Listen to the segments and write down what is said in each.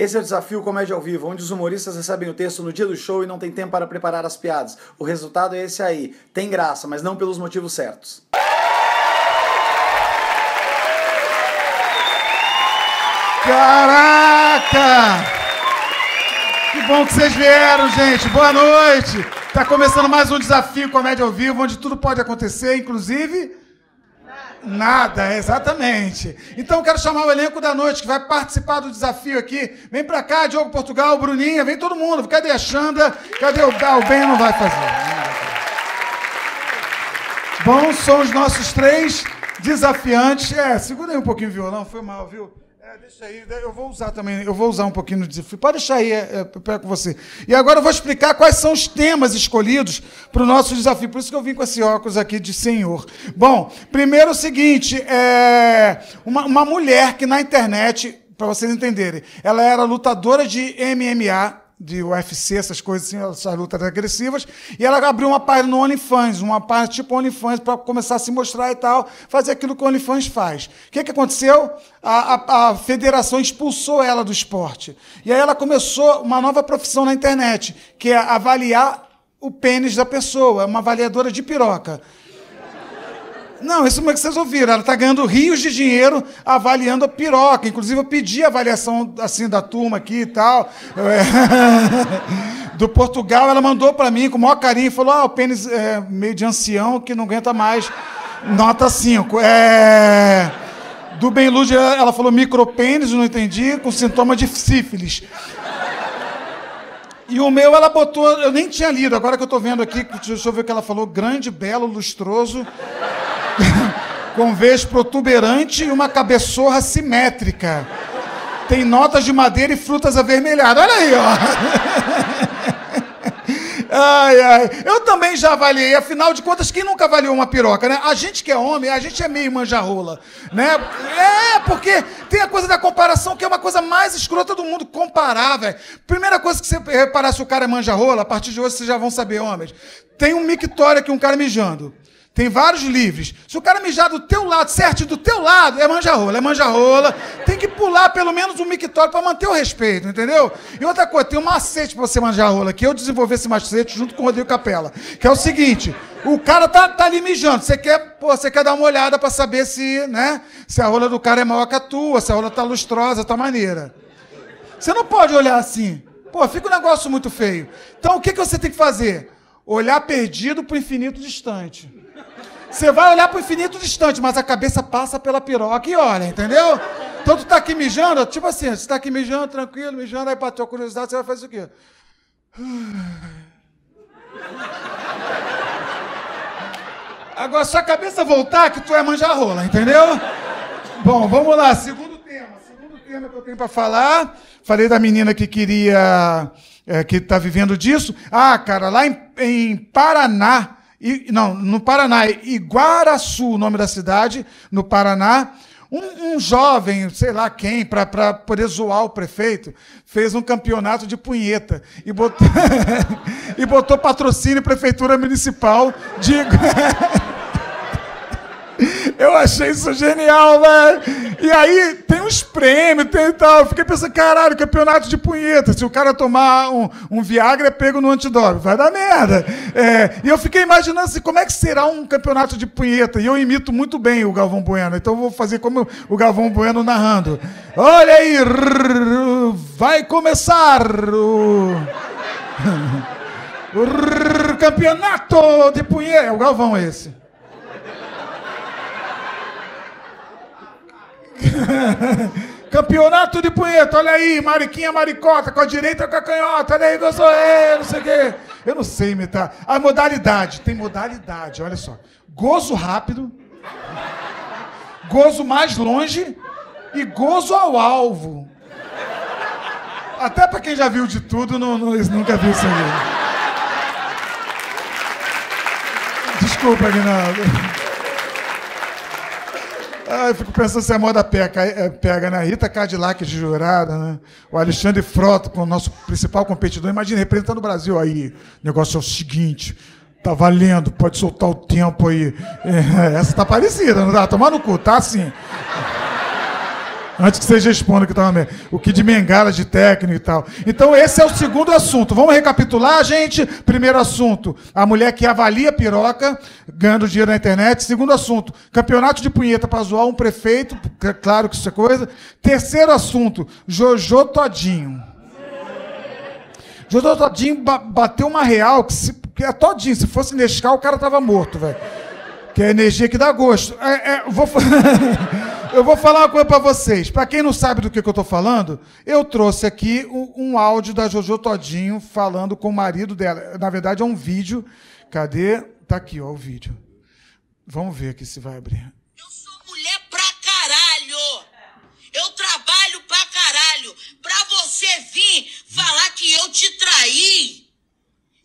Esse é o desafio Comédia ao Vivo, onde os humoristas recebem o texto no dia do show e não tem tempo para preparar as piadas. O resultado é esse aí. Tem graça, mas não pelos motivos certos. Caraca! Que bom que vocês vieram, gente. Boa noite. Tá começando mais um desafio Comédia ao Vivo, onde tudo pode acontecer, inclusive Nada, exatamente. Então quero chamar o elenco da noite que vai participar do desafio aqui. Vem pra cá, Diogo Portugal, Bruninha, vem todo mundo. Cadê a Xanda? Cadê o Bel? Ben não vai fazer. Bom, são os nossos três desafiantes. É, segura aí um pouquinho o violão, foi mal, viu? É, deixa aí, eu vou usar também, eu vou usar um pouquinho no desafio. Pode deixar aí, é, é, com você. E agora eu vou explicar quais são os temas escolhidos para o nosso desafio. Por isso que eu vim com esse óculos aqui de senhor. Bom, primeiro é o seguinte: é uma, uma mulher que na internet, para vocês entenderem, ela era lutadora de MMA de UFC, essas coisas assim, essas lutas agressivas, e ela abriu uma página no OnlyFans, uma página tipo OnlyFans, para começar a se mostrar e tal, fazer aquilo que o OnlyFans faz. O que, que aconteceu? A, a, a federação expulsou ela do esporte. E aí ela começou uma nova profissão na internet, que é avaliar o pênis da pessoa, uma avaliadora de piroca. Não, isso é que vocês ouviram. Ela está ganhando rios de dinheiro avaliando a piroca. Inclusive, eu pedi a avaliação assim da turma aqui e tal. Do Portugal, ela mandou para mim com o maior carinho. Falou: ah, o pênis é meio de ancião que não aguenta mais. Nota 5. É... Do Benlude, ela falou micropênis, não entendi, com sintoma de sífilis. E o meu, ela botou, eu nem tinha lido, agora que eu estou vendo aqui, deixa eu ver o que ela falou, grande, belo, lustroso. Com vez protuberante e uma cabeçorra simétrica. Tem notas de madeira e frutas avermelhadas. Olha aí, ó. Ai, ai. Eu também já avaliei, afinal de contas, quem nunca avaliou uma piroca, né? A gente que é homem, a gente é meio manjarrola, né? É, porque tem a coisa da comparação, que é uma coisa mais escrota do mundo, comparar, velho. Primeira coisa que você reparar se o cara é manjarrola, a partir de hoje vocês já vão saber, homens. Tem um mictório aqui, um cara mijando. Tem vários livros. Se o cara mijar do teu lado, certo, do teu lado, é manja-rola, é manja-rola. Tem que pular pelo menos um mictório para manter o respeito, entendeu? E outra coisa, tem um macete para você manjar-rola, que eu desenvolvi esse macete junto com o Rodrigo Capela, que é o seguinte, o cara tá, tá ali mijando, você quer, pô, você quer dar uma olhada para saber se, né, se a rola do cara é maior que a tua, se a rola tá lustrosa, tá maneira. Você não pode olhar assim. Pô, fica um negócio muito feio. Então, o que, que você tem que fazer? Olhar perdido para o infinito distante. Você vai olhar para o infinito distante, mas a cabeça passa pela piroca e olha, entendeu? Então tu tá aqui mijando, tipo assim, você está aqui mijando, tranquilo, mijando, aí bateu a curiosidade, você vai fazer o quê? Agora, sua cabeça voltar, que tu é manjar rola, entendeu? Bom, vamos lá, segundo tema. Segundo tema que eu tenho para falar. Falei da menina que queria, é, que está vivendo disso. Ah, cara, lá em, em Paraná, Não, no Paraná, Iguaraçu, o nome da cidade, no Paraná. Um, um jovem, sei lá quem, para poder zoar o prefeito, fez um campeonato de punheta e botou, e botou patrocínio Prefeitura Municipal de. Eu achei isso genial, velho. E aí tem uns prêmios, tem tal. Eu fiquei pensando, caralho, campeonato de punheta. Se o cara tomar um, um Viagra, é pego no antidoping. Vai dar merda. É, e eu fiquei imaginando assim, como é que será um campeonato de punheta? E eu imito muito bem o Galvão Bueno. Então eu vou fazer como o Galvão Bueno narrando. Olha aí, vai começar o... o campeonato de punheta. É o Galvão esse. Campeonato de punheta, olha aí, Mariquinha Maricota, com a direita com a canhota, olha aí eu, não sei o quê. Eu não sei imitar. A modalidade, tem modalidade, olha só. Gozo rápido, gozo mais longe e gozo ao alvo. Até para quem já viu de tudo, não, não, nunca viu isso aí. Desculpa, Aguinaldo. Ah, eu fico pensando se a moda pega, é, pega né? Rita Cadillac de jurada, né? O Alexandre Frota, com o nosso principal competidor. Imagina, representando o Brasil aí. O negócio é o seguinte. Tá valendo, pode soltar o tempo aí. É, essa tá parecida, não dá? Tomar no cu, tá assim. Antes que vocês respondam que estava o que de mengala de técnico e tal. Então, esse é o segundo assunto. Vamos recapitular, gente? Primeiro assunto: a mulher que avalia piroca, ganhando dinheiro na internet. Segundo assunto: campeonato de punheta para zoar um prefeito. Claro que isso é coisa. Terceiro assunto: Jojo Todinho. Jojo Todinho bateu uma real que, se, que é todinho. Se fosse Nescau, o cara tava morto, velho. Que é a energia que dá gosto. É, é, vou... eu vou falar uma coisa para vocês. Para quem não sabe do que, que eu estou falando, eu trouxe aqui um, um, áudio da Jojo Todinho falando com o marido dela. Na verdade, é um vídeo. Cadê? Tá aqui, ó, o vídeo. Vamos ver aqui se vai abrir. Eu sou mulher pra caralho! Eu trabalho pra caralho! Pra você vir falar que eu te traí!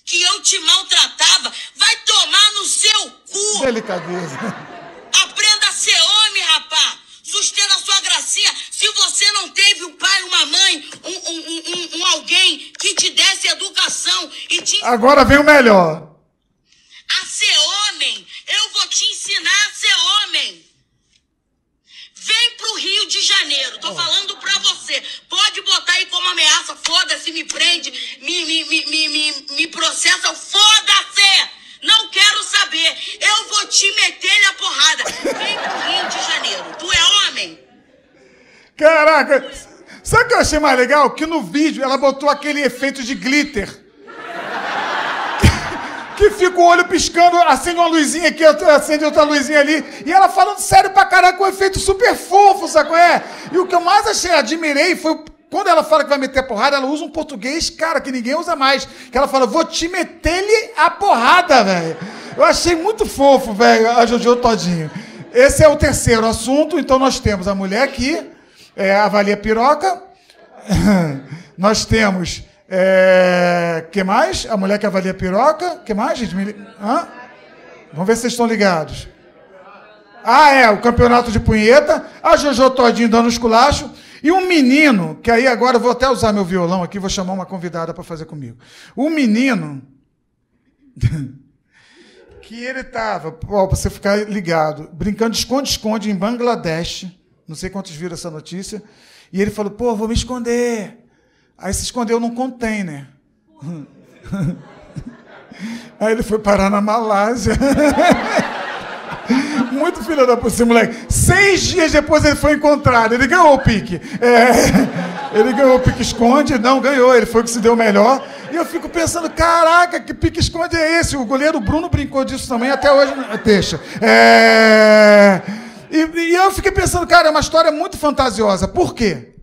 que eu te maltratava, vai tomar no seu cu. Delicadeza. Aprenda a ser homem, rapá. Sustenta a sua gracinha. Se você não teve um pai, uma mãe, um, um, um, um alguém que te desse educação e te... Agora vem o melhor. A ser homem. Eu vou te ensinar a ser homem. Vem pro Rio de Janeiro, tô falando pra você. Pode botar aí como ameaça, foda-se, me prende, me, me, me, me, me, me processa, foda-se! Não quero saber. Eu vou te meter na porrada. Vem pro Rio de Janeiro. Tu é homem? Caraca, sabe o que eu achei mais legal? Que no vídeo ela botou aquele efeito de glitter que fica o olho piscando, acende uma luzinha aqui, acende outra luzinha ali, e ela falando sério pra caralho, com um efeito super fofo, sabe é? E o que eu mais achei, admirei, foi quando ela fala que vai meter a porrada, ela usa um português, cara, que ninguém usa mais. Que ela fala, vou te meter-lhe a porrada, velho. Eu achei muito fofo, velho, a Jojo Todinho. Esse é o terceiro assunto, então nós temos a mulher aqui, é, avalia piroca, nós temos é, que mais? A mulher que avalia piroca. que mais, gente? Hã? Vamos ver se vocês estão ligados. Ah, é, o campeonato de punheta. A Jojo Todinho dando esculacho. E um menino, que aí agora eu vou até usar meu violão aqui, vou chamar uma convidada para fazer comigo. Um menino que ele estava, para você ficar ligado, brincando de esconde-esconde em Bangladesh. Não sei quantos viram essa notícia. E ele falou: pô, vou me esconder. Aí se escondeu num container. Aí ele foi parar na Malásia. Muito filho da puta, moleque. Seis dias depois ele foi encontrado. Ele ganhou o pique. É, ele ganhou o pique esconde. Não, ganhou. Ele foi o que se deu melhor. E eu fico pensando, caraca, que pique esconde é esse? O goleiro Bruno brincou disso também. Até hoje, deixa. É... E, e eu fiquei pensando, cara, é uma história muito fantasiosa. Por quê?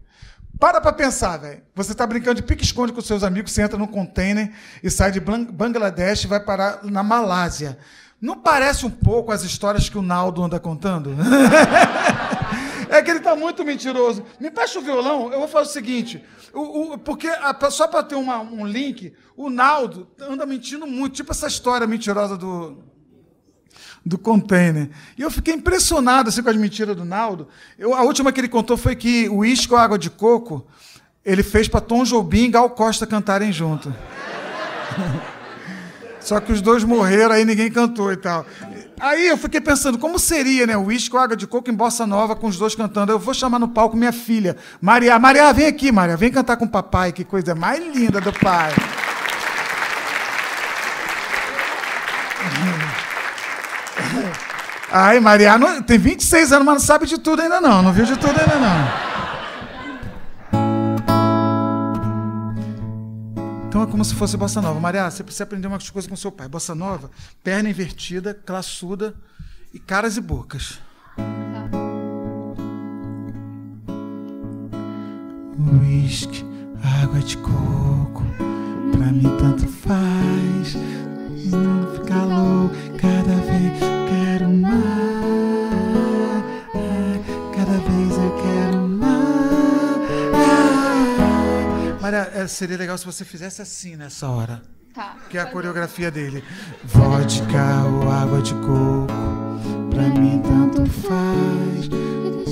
Para para pensar, velho. Você está brincando de pique-esconde com seus amigos, você entra num container e sai de Bangladesh e vai parar na Malásia. Não parece um pouco as histórias que o Naldo anda contando? é que ele está muito mentiroso. Me presta o violão, eu vou fazer o seguinte. O, o, porque a, só para ter uma, um link, o Naldo anda mentindo muito, tipo essa história mentirosa do, do container. E eu fiquei impressionado assim, com as mentiras do Naldo. Eu, a última que ele contou foi que o uísque com água de coco ele fez para Tom Jobim e Gal Costa cantarem junto. Só que os dois morreram, aí ninguém cantou e tal. Aí eu fiquei pensando, como seria, né? Uísque com água de coco em bossa nova, com os dois cantando. Eu vou chamar no palco minha filha, Maria. Maria, vem aqui, Maria. Vem cantar com o papai, que coisa mais linda do pai. Ai, Mariana tem 26 anos, mas não sabe de tudo ainda não. Não viu de tudo ainda não. Como se fosse bossa nova. Maria, você precisa aprender umas coisas com seu pai. Bossa nova, perna invertida, classuda e caras e bocas. Whisky, água de coco, pra mim tanto faz. Não louco cada vez quero mais. Maria, é, seria legal se você fizesse assim nessa hora. Tá. Que é a coreografia dele. Vodka ou água de coco, pra mim tanto faz.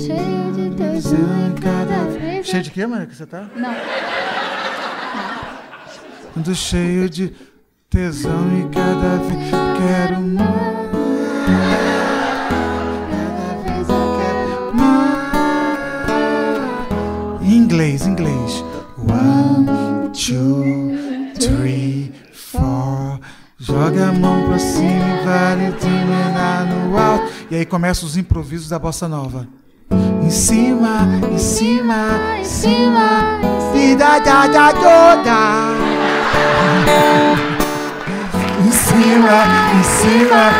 Cheio de tesão cada vez. Cheio de quê, Maria, que você tá? Não. Ando cheio de tesão e cada vez quero mais. Cada vez eu quero mais. inglês, inglês. One, two, three, four. Joga a mão pra cima e vai terminar no alto. E aí começam os improvisos da bossa nova. Em cima, em cima, em cima, e da da da. Em cima, em cima,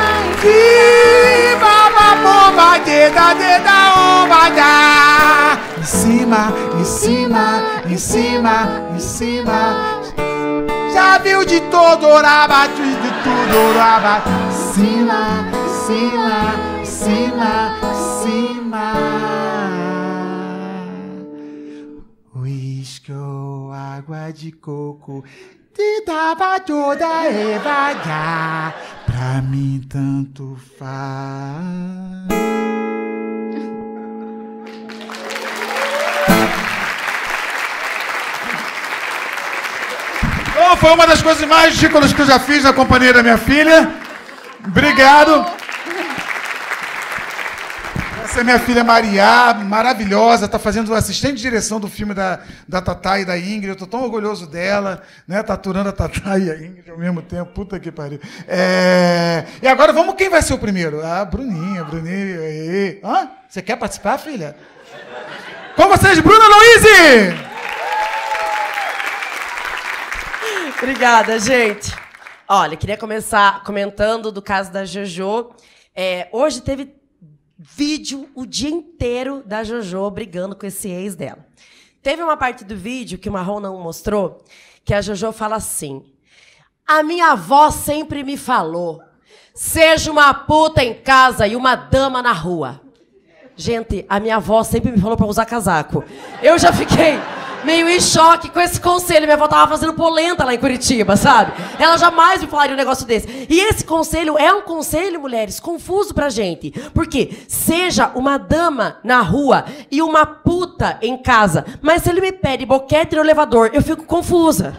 e baba bomba, deda, deda, oba, da. Em cima, em cima, em cima, em cima. Já viu de todo oraba, de tudo oraba. Cima, cima, cima, cima. Uísque ou água de coco te dava toda devagar. Pra mim tanto faz. Bom, foi uma das coisas mais ridículas que eu já fiz na companhia da minha filha. Obrigado. Essa é minha filha Maria, maravilhosa, está fazendo assistente de direção do filme da, da Tatá e da Ingrid. Eu estou tão orgulhoso dela, né? Tá aturando a Tatá e a Ingrid ao mesmo tempo. Puta que pariu. É, E agora vamos, quem vai ser o primeiro? Ah, Bruninha, Bruninha. aí. Hã? Você quer participar, filha? Com vocês, Bruna Louise! Obrigada, gente. Olha, queria começar comentando do caso da Jojo. É, hoje teve vídeo o dia inteiro da Jojo brigando com esse ex dela. Teve uma parte do vídeo que o Marrom não mostrou, que a Jojo fala assim: A minha avó sempre me falou: seja uma puta em casa e uma dama na rua. Gente, a minha avó sempre me falou pra usar casaco. Eu já fiquei meio em choque com esse conselho. Minha avó tava fazendo polenta lá em Curitiba, sabe? Ela jamais me falaria um negócio desse. E esse conselho é um conselho, mulheres, confuso pra gente. Porque seja uma dama na rua e uma puta em casa. Mas se ele me pede boquete no elevador, eu fico confusa.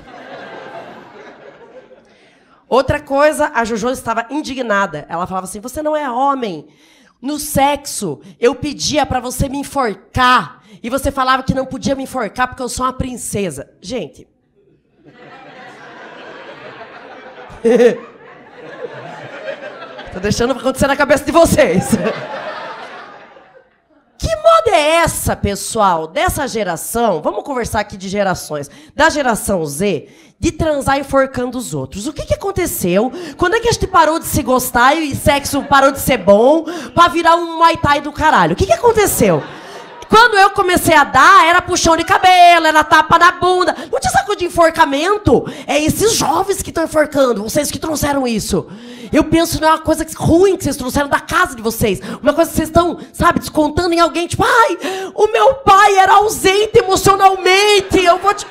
Outra coisa, a Jojo estava indignada. Ela falava assim: "Você não é homem. No sexo, eu pedia pra você me enforcar e você falava que não podia me enforcar porque eu sou uma princesa". Gente, Tô deixando acontecer na cabeça de vocês. Que moda é essa, pessoal, dessa geração? Vamos conversar aqui de gerações. Da geração Z, de transar enforcando os outros. O que, que aconteceu? Quando é que a gente parou de se gostar e sexo parou de ser bom pra virar um Muay Thai do caralho? O que, que aconteceu? Quando eu comecei a dar, era puxão de cabelo, era tapa na bunda. Não tinha saco de enforcamento. É esses jovens que estão enforcando, vocês que trouxeram isso. Eu penso que não é uma coisa ruim que vocês trouxeram da casa de vocês. Uma coisa que vocês estão, sabe, descontando em alguém. Tipo, ai, o meu pai era ausente emocionalmente. Eu vou te.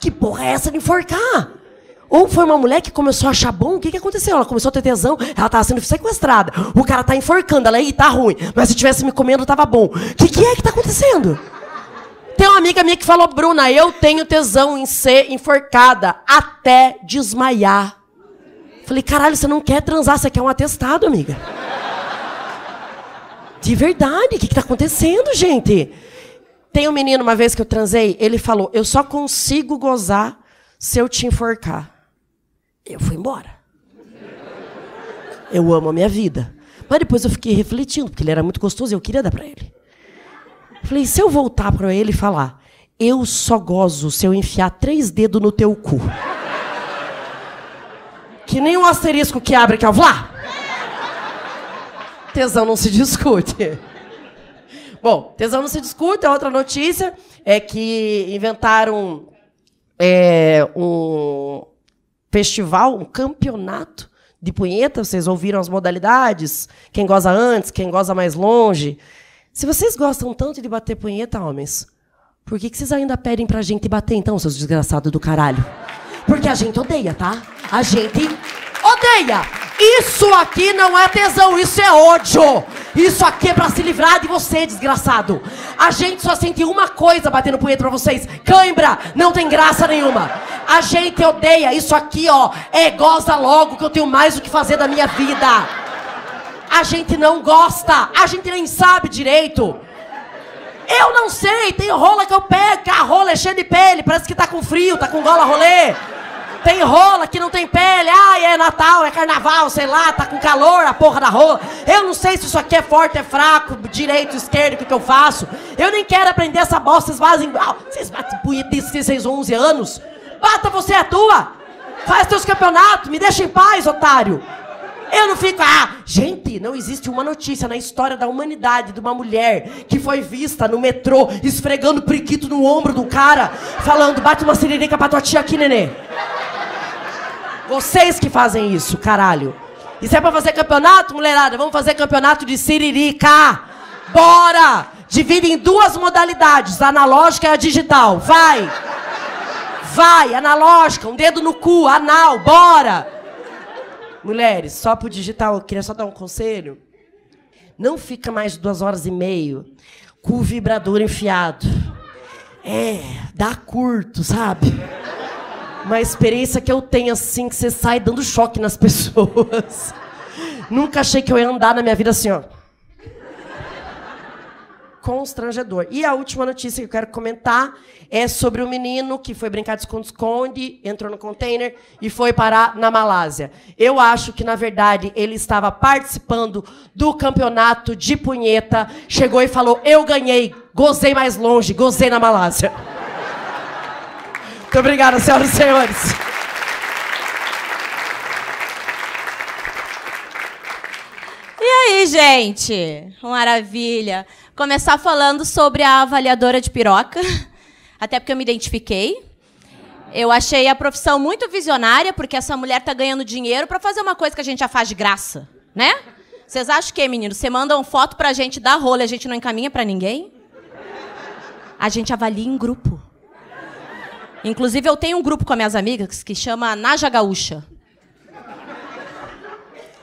Que porra é essa de enforcar? Ou foi uma mulher que começou a achar bom? O que, que aconteceu? Ela começou a ter tesão, ela estava sendo sequestrada. O cara tá enforcando ela aí, tá ruim. Mas se tivesse me comendo, tava bom. O que, que é que tá acontecendo? Tem uma amiga minha que falou, Bruna, eu tenho tesão em ser enforcada até desmaiar. Falei, caralho, você não quer transar, você quer um atestado, amiga. De verdade, o que, que tá acontecendo, gente? Tem um menino, uma vez que eu transei, ele falou, eu só consigo gozar se eu te enforcar. Eu fui embora. Eu amo a minha vida. Mas depois eu fiquei refletindo, porque ele era muito gostoso e eu queria dar pra ele. Falei, se eu voltar pra ele e falar, eu só gozo se eu enfiar três dedos no teu cu. Que nem um asterisco que abre que é vlá. Tesão não se discute. Bom, tesão não se discute. A outra notícia é que inventaram é, um festival, um campeonato de punheta. Vocês ouviram as modalidades? Quem goza antes, quem goza mais longe. Se vocês gostam tanto de bater punheta, homens, por que, que vocês ainda pedem pra gente bater então, seus desgraçados do caralho? Porque a gente odeia, tá? A gente odeia. Isso aqui não é tesão, isso é ódio. Isso aqui é pra se livrar de você, desgraçado. A gente só sente uma coisa batendo punheta pra vocês: cãibra. Não tem graça nenhuma. A gente odeia. Isso aqui, ó, é goza logo que eu tenho mais o que fazer da minha vida. A gente não gosta. A gente nem sabe direito. Eu não sei, tem rola que eu pego, a rola é cheia de pele, parece que tá com frio, tá com gola rolê. Tem rola que não tem pele, ai, é Natal, é carnaval, sei lá, tá com calor a porra da rola. Eu não sei se isso aqui é forte, é fraco, direito, esquerdo, o que, que eu faço. Eu nem quero aprender essa bosta, vocês fazem. Vocês batem que vocês 11 anos. Bata você a tua. Faz teus campeonatos, me deixa em paz, otário. Eu não fico, ah, gente, não existe uma notícia na história da humanidade de uma mulher que foi vista no metrô esfregando priquito no ombro do cara, falando, bate uma siririca pra tua tia aqui, nenê. Vocês que fazem isso, caralho. Isso é pra fazer campeonato, mulherada? Vamos fazer campeonato de siririca. Bora! Divide em duas modalidades, a analógica e a digital. Vai! Vai, analógica, um dedo no cu, anal, bora! Mulheres, só pro digital, eu queria só dar um conselho. Não fica mais de duas horas e meia com o vibrador enfiado. É, dá curto, sabe? Uma experiência que eu tenho assim, que você sai dando choque nas pessoas. Nunca achei que eu ia andar na minha vida assim, ó. Constrangedor. E a última notícia que eu quero comentar é sobre o menino que foi brincar de esconde-esconde, entrou no container e foi parar na Malásia. Eu acho que, na verdade, ele estava participando do campeonato de punheta, chegou e falou: Eu ganhei, gozei mais longe, gozei na Malásia. Muito obrigada, senhoras e senhores. E aí, gente? Maravilha. Começar falando sobre a avaliadora de piroca, até porque eu me identifiquei. Eu achei a profissão muito visionária, porque essa mulher tá ganhando dinheiro para fazer uma coisa que a gente já faz de graça, né? Vocês acham que, menino? Você manda uma foto pra gente dar rola a gente não encaminha pra ninguém? A gente avalia em grupo. Inclusive, eu tenho um grupo com as minhas amigas que chama Naja Gaúcha.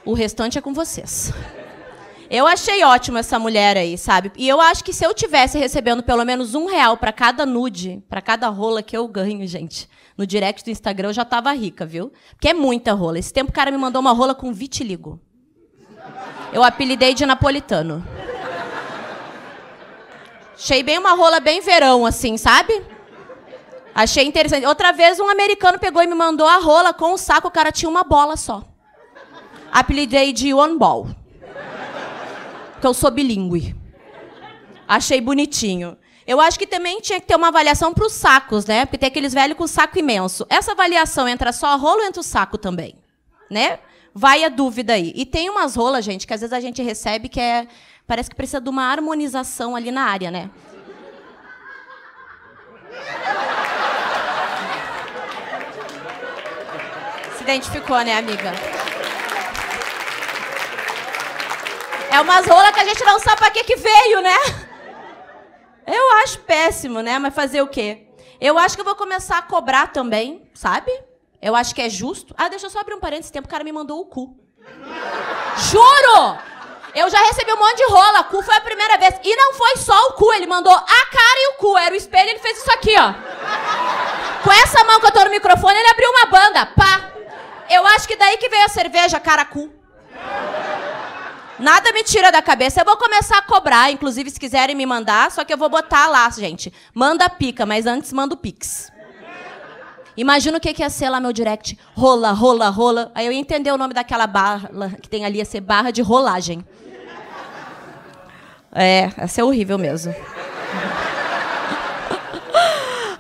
O restante é com vocês. Eu achei ótimo essa mulher aí, sabe? E eu acho que se eu tivesse recebendo pelo menos um real para cada nude, para cada rola que eu ganho, gente, no direct do Instagram eu já tava rica, viu? Porque é muita rola. Esse tempo o cara me mandou uma rola com vitiligo. Eu apelidei de napolitano. Achei bem uma rola bem verão, assim, sabe? Achei interessante. Outra vez um americano pegou e me mandou a rola com o saco, o cara tinha uma bola só. Apelidei de One Ball. Porque eu sou bilíngue. Achei bonitinho. Eu acho que também tinha que ter uma avaliação para os sacos, né? Porque tem aqueles velhos com saco imenso. Essa avaliação entra só a rola ou entra o saco também? Né? Vai a dúvida aí. E tem umas rolas, gente, que às vezes a gente recebe que é. Parece que precisa de uma harmonização ali na área, né? Se identificou, né, amiga? É umas rolas que a gente não sabe pra que que veio, né? Eu acho péssimo, né? Mas fazer o quê? Eu acho que eu vou começar a cobrar também, sabe? Eu acho que é justo. Ah, deixa eu só abrir um parênteses. Tempo o cara me mandou o cu. Juro! Eu já recebi um monte de rola. Cu foi a primeira vez. E não foi só o cu. Ele mandou a cara e o cu. Era o espelho ele fez isso aqui, ó. Com essa mão que eu tô no microfone, ele abriu uma banda. Pá! Eu acho que daí que veio a cerveja, cara-cu. Nada me tira da cabeça. Eu vou começar a cobrar, inclusive, se quiserem me mandar, só que eu vou botar lá, gente. Manda pica, mas antes manda o pix. Imagina o que que ia ser lá meu direct. Rola, rola, rola. Aí eu ia entender o nome daquela barra que tem ali, ia ser barra de rolagem. É, ia ser horrível mesmo.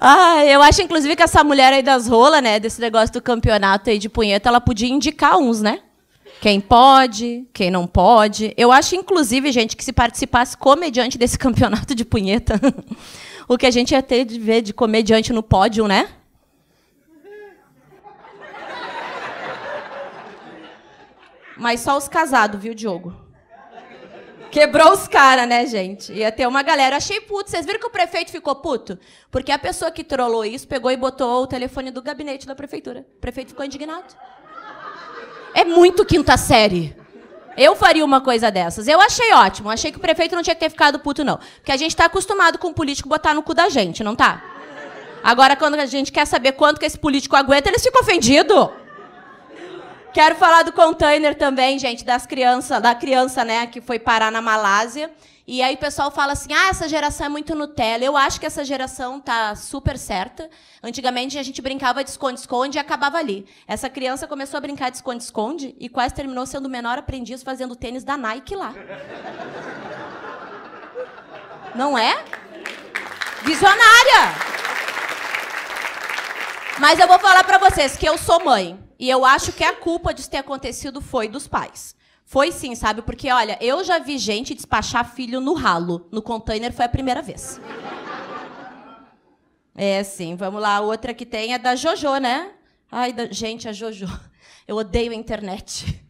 Ah, eu acho, inclusive, que essa mulher aí das rolas, né, desse negócio do campeonato aí de punheta, ela podia indicar uns, né? Quem pode, quem não pode. Eu acho, inclusive, gente, que se participasse comediante desse campeonato de punheta, o que a gente ia ter de ver de comediante no pódio, né? Mas só os casados, viu, Diogo? Quebrou os caras, né, gente? Ia ter uma galera. Achei puto. Vocês viram que o prefeito ficou puto? Porque a pessoa que trollou isso pegou e botou o telefone do gabinete da prefeitura. O prefeito ficou indignado. É muito quinta série. Eu faria uma coisa dessas. Eu achei ótimo. Achei que o prefeito não tinha que ter ficado puto, não. Porque a gente tá acostumado com o político botar no cu da gente, não tá? Agora, quando a gente quer saber quanto que esse político aguenta, eles ficam ofendidos. Quero falar do container também, gente, das crianças, da criança, né, que foi parar na Malásia E aí o pessoal fala assim: ah, essa geração é muito Nutella. Eu acho que essa geração tá super certa. Antigamente a gente brincava de esconde-esconde e acabava ali. Essa criança começou a brincar de esconde-esconde e quase terminou sendo o menor aprendiz fazendo tênis da Nike lá. Não é? Visionária! Mas eu vou falar pra vocês que eu sou mãe. E eu acho que a culpa disso ter acontecido foi dos pais. Foi sim, sabe? Porque, olha, eu já vi gente despachar filho no ralo. No container foi a primeira vez. É, sim. Vamos lá. Outra que tem é da Jojo, né? Ai, da... gente, a Jojo. Eu odeio a internet.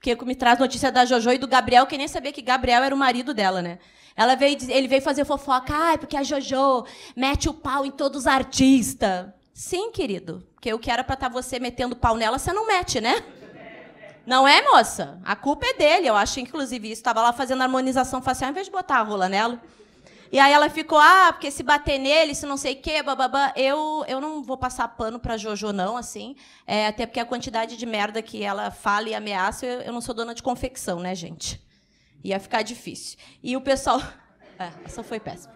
Porque me traz notícia da Jojo e do Gabriel, que nem sabia que Gabriel era o marido dela, né? Ela veio, ele veio fazer fofoca. Ai, porque a Jojo mete o pau em todos os artistas. Sim, querido. Porque o que era pra estar você metendo pau nela, você não mete, né? Não é, moça? A culpa é dele. Eu acho, inclusive, isso. Estava lá fazendo harmonização facial, em vez de botar a rola nela. E aí ela ficou, ah, porque se bater nele, se não sei o quê, bababá. Eu, eu não vou passar pano pra Jojo, não, assim. É, até porque a quantidade de merda que ela fala e ameaça, eu, eu não sou dona de confecção, né, gente? Ia ficar difícil. E o pessoal... É, essa foi péssima.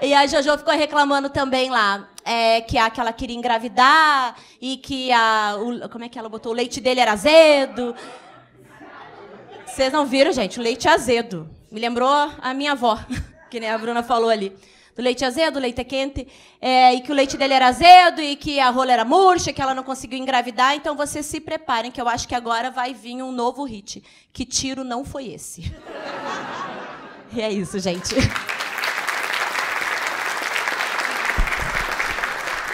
E a Jojo ficou reclamando também lá é, que, a, que ela queria engravidar e que a. o- como é que ela botou? O leite dele era azedo. Vocês não viram, gente? O leite azedo. Me lembrou a minha avó, que nem a Bruna falou ali. Do leite azedo, o leite é quente. é, e que o leite dele era azedo e que a rola era murcha, que ela não conseguiu engravidar. Então vocês se preparem, que eu acho que agora vai vir um novo hit. Que tiro não foi esse. E é isso, gente.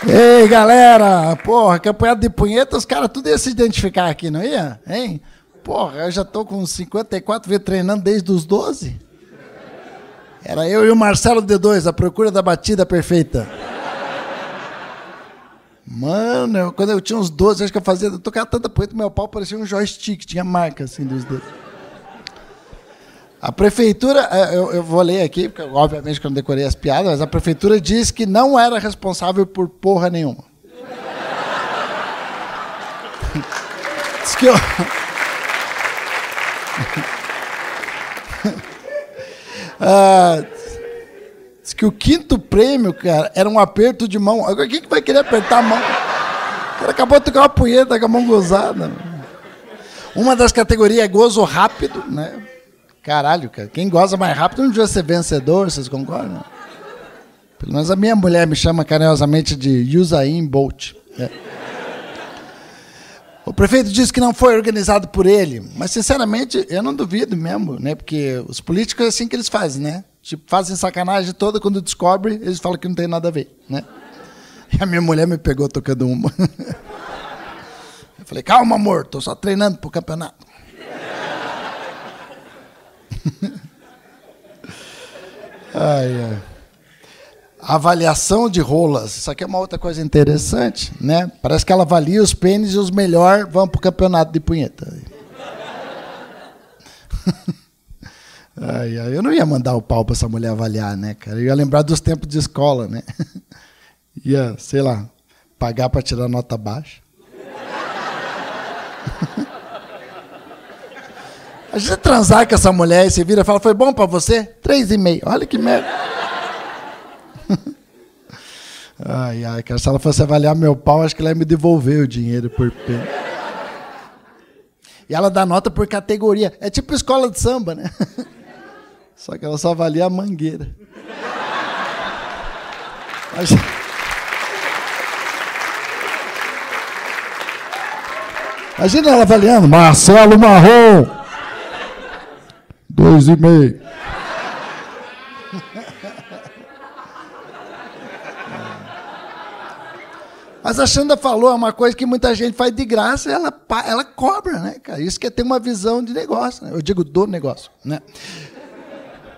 Ei, galera! Porra, campeonato de punheta, os caras tudo iam se identificar aqui, não ia? Hein? Porra, eu já tô com 54, venho treinando desde os 12. Era eu e o Marcelo D2, a procura da batida perfeita. Mano, eu- quando eu tinha uns 12, acho que eu fazia. Eu tocava tanta punheta, meu pau parecia um joystick, tinha marca assim dos dedos. A prefeitura, eh, eu, eu vou ler aqui, porque obviamente que eu não decorei as piadas, mas a prefeitura diz que não era responsável por porra nenhuma. diz que eu... Ah, diz que o quinto prêmio, cara, era um aperto de mão. Agora, quem que vai querer apertar a mão? O cara acabou de tocar uma punheta com a mão gozada. Uma das categorias é gozo rápido, né? Caralho, cara. Quem goza mais rápido não devia ser vencedor, vocês concordam? Pelo menos a minha mulher me chama carinhosamente de Usain Bolt. né? O prefeito disse que não foi organizado por ele, mas sinceramente eu não duvido mesmo, né? Porque os políticos é assim que eles fazem, né? Tipo, fazem sacanagem toda quando descobre, eles falam que não tem nada a ver, né? E a minha mulher me pegou tocando uma. Eu falei, calma, amor, tô só treinando pro campeonato. ai, ai. Avaliação de rolas. Isso aqui é uma outra coisa interessante, né? Parece que ela avalia os pênis e os melhores vão pro campeonato de punheta. Ai, ai, eu não ia mandar o pau para essa mulher avaliar, né, cara? Eu ia lembrar dos tempos de escola, né? Ia, sei lá, pagar para tirar nota baixa. A gente transar com essa mulher e você vira e fala, foi bom para você? Três e meio. Olha que merda. Ai, ai, cara, se ela fosse avaliar meu pau, acho que ela ia me devolver o dinheiro por pena. E ela dá nota por categoria. É tipo escola de samba, né? Só que ela só avalia a mangueira. Mas- Imagina ela avaliando. Marcelo Marrom. Dois e meio. Mas a Xanda falou, é uma coisa que muita gente faz de graça, ela, ela cobra, né, cara? Isso que é ter uma visão de negócio, né? Eu digo do negócio, né?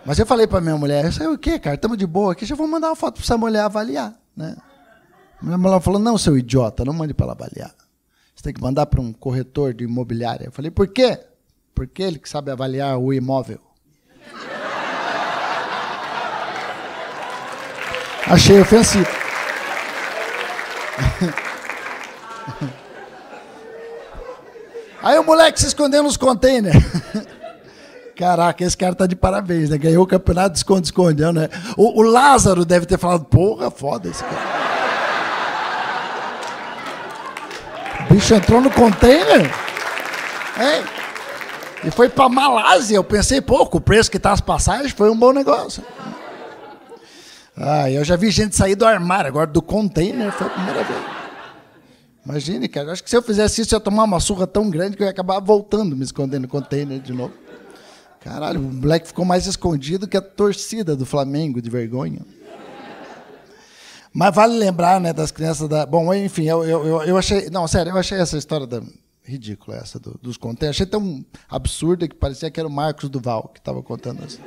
Mas eu falei pra minha mulher, isso aí o quê, cara? Estamos de boa aqui, já vou mandar uma foto pra essa mulher avaliar, né? Minha mulher falou, não, seu idiota, não mande para ela avaliar. Você tem que mandar para um corretor de imobiliária. Eu falei, por quê? Porque ele que sabe avaliar o imóvel. Achei ofensivo. Aí o moleque se escondeu nos containers. Caraca, esse cara tá de parabéns, né? Ganhou o campeonato de esconde-esconde, né? O, o Lázaro deve ter falado, porra, foda esse cara. O bicho entrou no container. Hein? E foi pra Malásia. Eu pensei, com o preço que tá as passagens, foi um bom negócio. Ah, eu já vi gente sair do armário, agora do container foi a primeira vez. Imagine, cara. Acho que se eu fizesse isso, eu ia tomar uma surra tão grande que eu ia acabar voltando, me escondendo no container de novo. Caralho, o moleque ficou mais escondido que a torcida do Flamengo, de vergonha. Mas vale lembrar, né, das crianças da. Bom, enfim, eu, eu- eu achei. Não, sério, eu achei essa história da. Ridícula essa do- dos containers. Achei tão absurda que parecia que era o Marcos Duval que estava contando isso.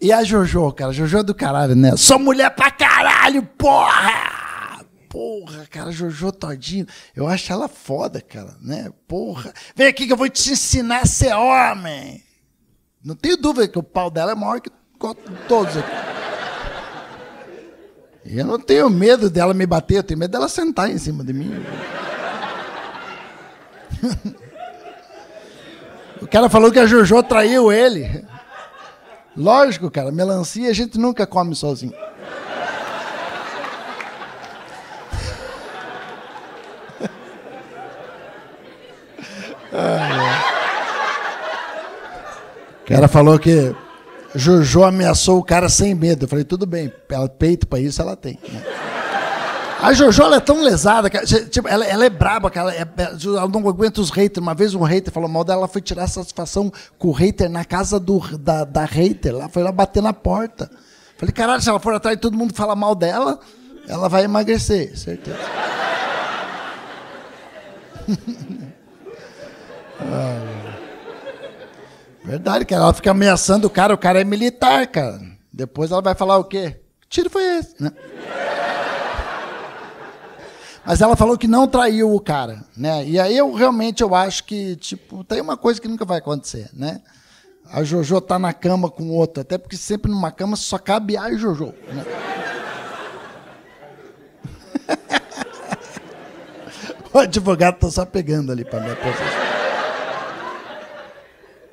E a Jojo, cara, a Jojo é do caralho, né? Sou mulher pra caralho, porra! Porra, cara, Jojo todinho. Eu acho ela foda, cara, né? Porra. Vem aqui que eu vou te ensinar a ser homem. Não tenho dúvida que o pau dela é maior que todos aqui. Eu não tenho medo dela me bater, eu tenho medo dela sentar em cima de mim. o cara falou que a Jojo traiu ele. Lógico, cara, melancia a gente nunca come sozinho. O cara falou que Jojo ameaçou o cara sem medo. Eu falei, tudo bem, peito pra isso ela tem. né? A Jojo ela é tão lesada, cara, tipo, ela, ela é braba, cara, ela, é- ela não aguenta os haters. Uma vez um hater falou mal dela, ela foi tirar satisfação com o hater na casa do, da, da hater. Lá foi lá bater na porta. Falei, caralho, se ela for atrás e todo mundo fala mal dela, ela vai emagrecer, certeza. Ah, Verdade, cara. Ela fica ameaçando o cara, o cara é militar, cara. Depois ela vai falar o quê? Que tiro foi esse, né? Mas ela falou que não traiu o cara, né? E aí eu realmente eu acho que, tipo, tem uma coisa que nunca vai acontecer, né? A Jojo tá na cama com outro, até porque sempre numa cama só cabe a Jojo, né? O advogado tá só pegando ali para me processar.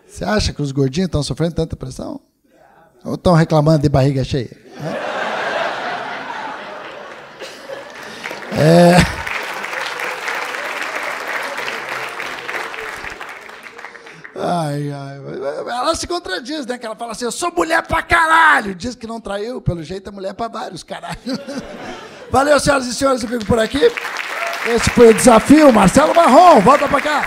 Você acha que os gordinhos estão sofrendo tanta pressão? Ou estão reclamando de barriga cheia? né? É... Ai, ai. Ela se contradiz, né? Que ela fala assim: eu sou mulher pra caralho. Diz que não traiu, pelo jeito é mulher pra vários, caralho. Valeu, senhoras e senhores, eu fico por aqui. Esse foi o desafio. Marcelo Marrom, volta pra cá.